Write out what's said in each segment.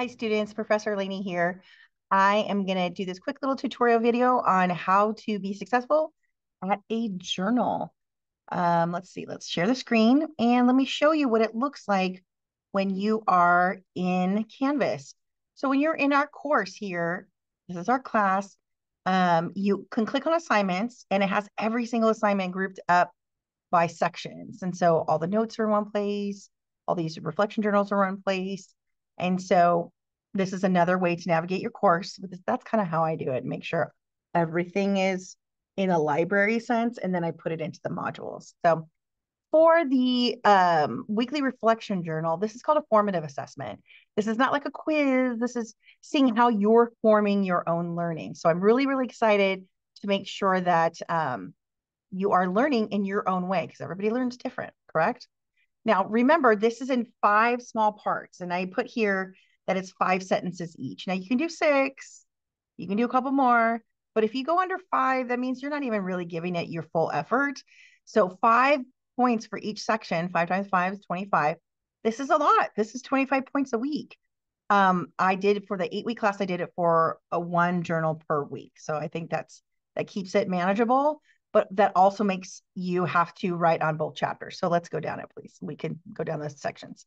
Hi students, Professor Laney here. I am going to do this quick little tutorial video on how to be successful at a journal. Um, let's see, let's share the screen and let me show you what it looks like when you are in Canvas. So when you're in our course here, this is our class, um, you can click on assignments and it has every single assignment grouped up by sections. And so all the notes are in one place, all these reflection journals are in one place. And so this is another way to navigate your course. That's kind of how I do it. Make sure everything is in a library sense, and then I put it into the modules. So for the um, weekly reflection journal, this is called a formative assessment. This is not like a quiz. This is seeing how you're forming your own learning. So I'm really, really excited to make sure that um, you are learning in your own way because everybody learns different, correct? Now, remember, this is in five small parts, and I put here that it's five sentences each. Now, you can do six, you can do a couple more, but if you go under five, that means you're not even really giving it your full effort. So, five points for each section, five times five is 25. This is a lot. This is 25 points a week. Um, I did for the eight week class, I did it for a one journal per week. So I think that's that keeps it manageable but that also makes you have to write on both chapters. So let's go down it, please. We can go down the sections.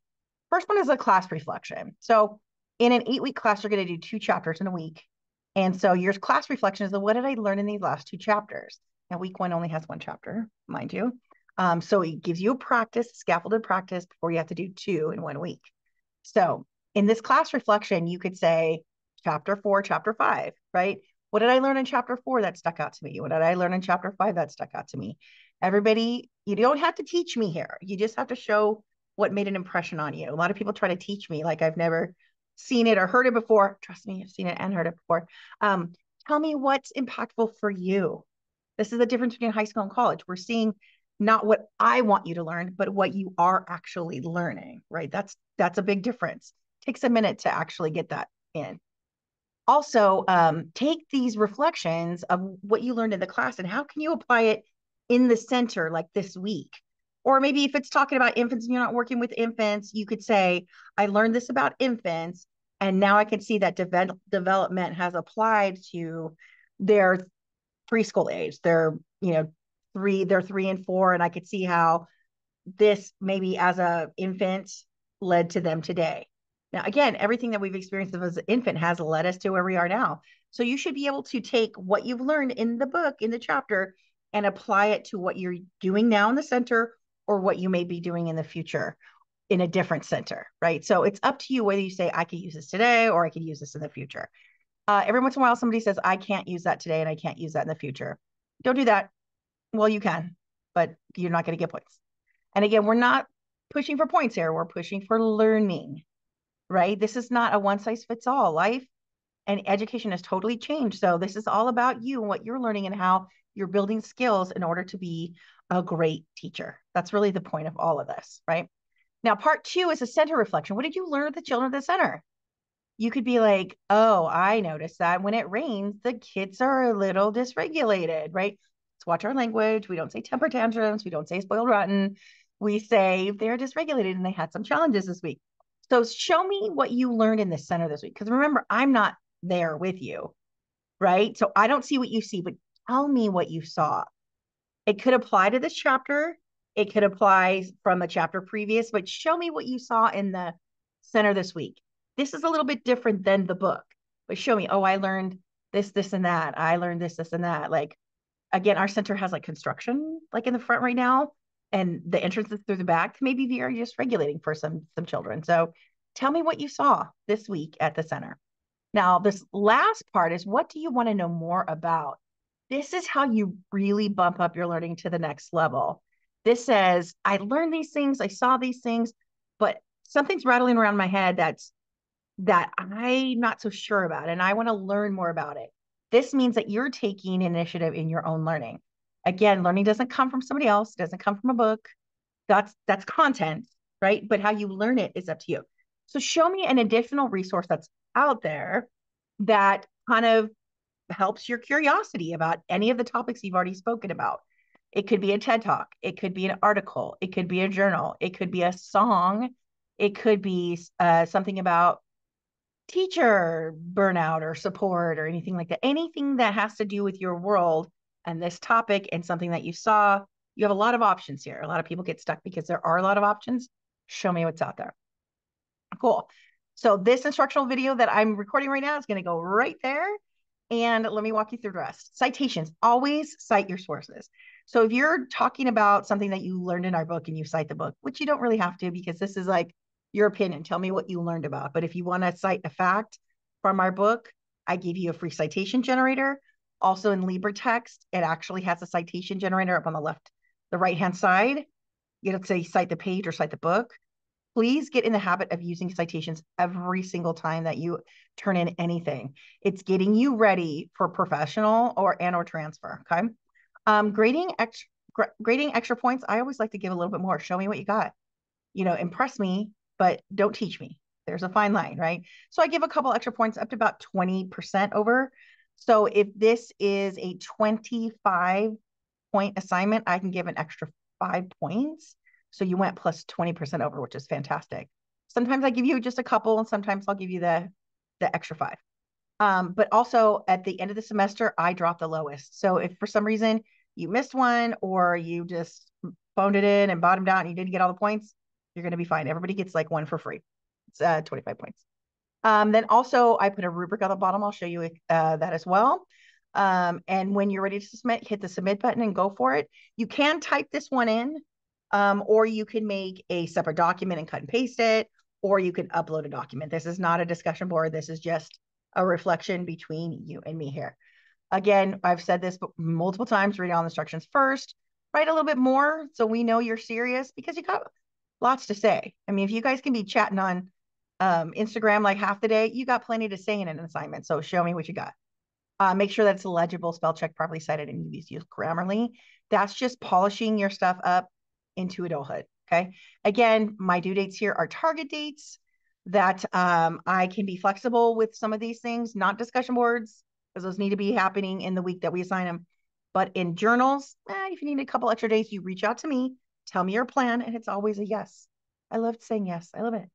First one is a class reflection. So in an eight week class, you're going to do two chapters in a week. And so your class reflection is the what did I learn in these last two chapters? Now, week one only has one chapter, mind you. Um, so it gives you a practice, scaffolded practice before you have to do two in one week. So in this class reflection, you could say chapter four, chapter five, right? What did I learn in chapter four that stuck out to me? What did I learn in chapter five that stuck out to me? Everybody, you don't have to teach me here. You just have to show what made an impression on you. A lot of people try to teach me like I've never seen it or heard it before. Trust me, I've seen it and heard it before. Um, tell me what's impactful for you. This is the difference between high school and college. We're seeing not what I want you to learn, but what you are actually learning, right? That's that's a big difference. Takes a minute to actually get that in also um, take these reflections of what you learned in the class and how can you apply it in the center like this week? Or maybe if it's talking about infants and you're not working with infants you could say i learned this about infants and now i can see that de- development has applied to their preschool age. They're you know three they're three and four and i could see how this maybe as a infant led to them today now, again, everything that we've experienced as an infant has led us to where we are now. So you should be able to take what you've learned in the book, in the chapter, and apply it to what you're doing now in the center or what you may be doing in the future in a different center, right? So it's up to you whether you say, I could use this today or I could use this in the future. Uh, every once in a while, somebody says, I can't use that today and I can't use that in the future. Don't do that. Well, you can, but you're not going to get points. And again, we're not pushing for points here. We're pushing for learning right? This is not a one size fits all. Life and education has totally changed. So this is all about you and what you're learning and how you're building skills in order to be a great teacher. That's really the point of all of this, right? Now, part two is a center reflection. What did you learn with the children at the center? You could be like, oh, I noticed that when it rains, the kids are a little dysregulated, right? Let's watch our language. We don't say temper tantrums. We don't say spoiled rotten. We say they're dysregulated and they had some challenges this week. So show me mm. what you learned in the center this week. Because remember, I'm not there with you, right? So I don't see what you see, but tell me what you saw. It could apply to this chapter. It could apply from a chapter previous, but show me what you saw in the center this week. This is a little bit different than the book, but show me, oh, I learned this, this, and that. I learned this, this, and that. Like, again, our center has like construction like in the front right now and the entrance is through the back maybe very dysregulating for some some children. So tell me what you saw this week at the center. Now, this last part is what do you want to know more about? This is how you really bump up your learning to the next level. This says, I learned these things, I saw these things, but something's rattling around my head that's that I'm not so sure about and I want to learn more about it. This means that you're taking initiative in your own learning again learning doesn't come from somebody else it doesn't come from a book that's that's content right but how you learn it is up to you so show me an additional resource that's out there that kind of helps your curiosity about any of the topics you've already spoken about it could be a ted talk it could be an article it could be a journal it could be a song it could be uh, something about teacher burnout or support or anything like that. Anything that has to do with your world and this topic and something that you saw, you have a lot of options here. A lot of people get stuck because there are a lot of options. Show me what's out there. Cool. So this instructional video that I'm recording right now is going to go right there. And let me walk you through the rest. Citations, always cite your sources. So if you're talking about something that you learned in our book and you cite the book, which you don't really have to because this is like your opinion. Tell me what you learned about. But if you want to cite a fact from our book, I give you a free citation generator. Also in LibreText, it actually has a citation generator up on the left, the right hand side. It'll say cite the page or cite the book please get in the habit of using citations every single time that you turn in anything. It's getting you ready for professional or and or transfer. Okay. Um, grading extra grading extra points. I always like to give a little bit more. Show me what you got. You know, impress me, but don't teach me. There's a fine line, right? So I give a couple extra points up to about 20% over. So if this is a 25 point assignment, I can give an extra five points. So you went plus 20% over, which is fantastic. Sometimes I give you just a couple, and sometimes I'll give you the, the extra five. Um, but also at the end of the semester, I drop the lowest. So if for some reason you missed one or you just phoned it in and bottomed out and you didn't get all the points, you're going to be fine. Everybody gets like one for free. It's uh, 25 points. Um, then also I put a rubric on the bottom. I'll show you uh, that as well. Um, and when you're ready to submit, hit the submit button and go for it. You can type this one in um, or you can make a separate document and cut and paste it, or you can upload a document. This is not a discussion board. This is just a reflection between you and me here. Again, I've said this multiple times, read all the instructions first, write a little bit more so we know you're serious because you got lots to say. I mean, if you guys can be chatting on um, Instagram like half the day, you got plenty to say in an assignment. So show me what you got. Uh, make sure that it's legible, spell check, properly cited, and you used Grammarly. That's just polishing your stuff up into adulthood. Okay. Again, my due dates here are target dates that um, I can be flexible with some of these things, not discussion boards, because those need to be happening in the week that we assign them. But in journals, eh, if you need a couple extra days, you reach out to me, tell me your plan, and it's always a yes. I love saying yes. I love it.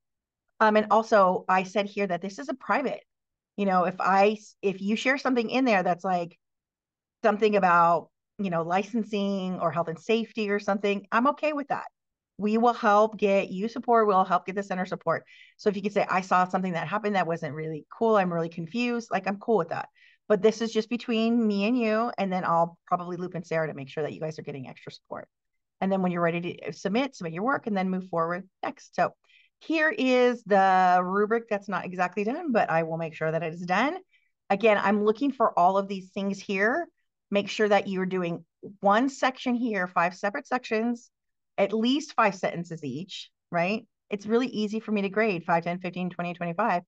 Um, and also, I said here that this is a private. You know, if I if you share something in there that's like something about you know, licensing or health and safety or something, I'm okay with that. We will help get you support. We'll help get the center support. So if you could say, I saw something that happened that wasn't really cool, I'm really confused, like I'm cool with that. But this is just between me and you. And then I'll probably loop in Sarah to make sure that you guys are getting extra support. And then when you're ready to submit, submit your work and then move forward next. So here is the rubric that's not exactly done, but I will make sure that it is done. Again, I'm looking for all of these things here make sure that you're doing one section here, five separate sections, at least five sentences each, right? It's really easy for me to grade 5, 10, 15, 20, 25.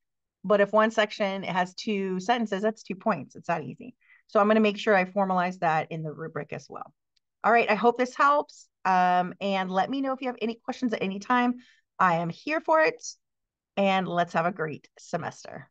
But if one section has two sentences, that's two points. It's that easy. So I'm going to make sure I formalize that in the rubric as well. All right. I hope this helps. Um, and let me know if you have any questions at any time. I am here for it. And let's have a great semester.